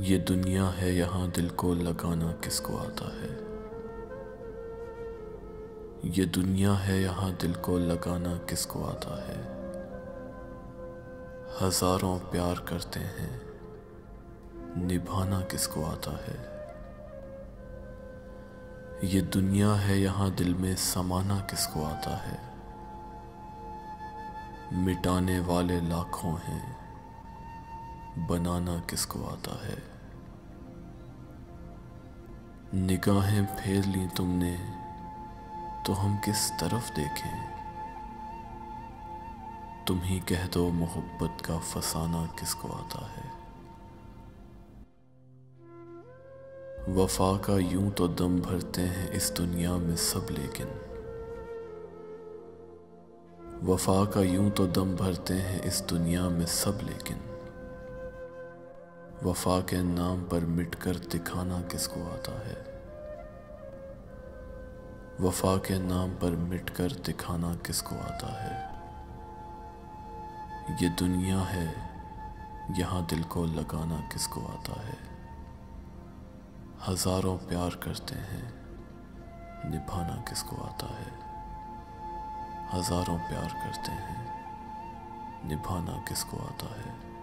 یہ دنیا ہے، یہاں دل کو لگانا کس کو آتا ہے؟ یہ دنیا ہے، یہاں دل کو لگانا کس کو آتا ہے؟ ہزاروں پیار کرتے ہیں، نبھانا کس کو آتا ہے؟ یہ دنیا ہے، یہاں دل میں سمانا کس کو آتا ہے؟ مٹانے والے لاکھوں ہیں۔ بنانا کس کو آتا ہے؟ نگاہیں پھیر لی تم نے، تو ہم کس طرف دیکھیں؟ تم ہی کہہ دو محبت کا فسانہ کس کو آتا ہے؟ وفا کا یوں تو دم بھرتے ہیں اس دنیا میں سب، لیکن وفا کا یوں تو دم بھرتے ہیں اس دنیا میں سب، لیکن وفا کے نام پر مٹ کر دکھانا کس کو آتا ہے؟ وفا کے نام پر مٹ کر دکھانا کس کو آتا ہے؟ یہ دنیا ہے، یہاں دل کو لگانا کس کو آتا ہے؟ ہزاروں پیار کرتے ہیں، نبھانا کس کو آتا ہے؟ ہزاروں پیار کرتے ہیں، نبھانا کس کو آتا ہے؟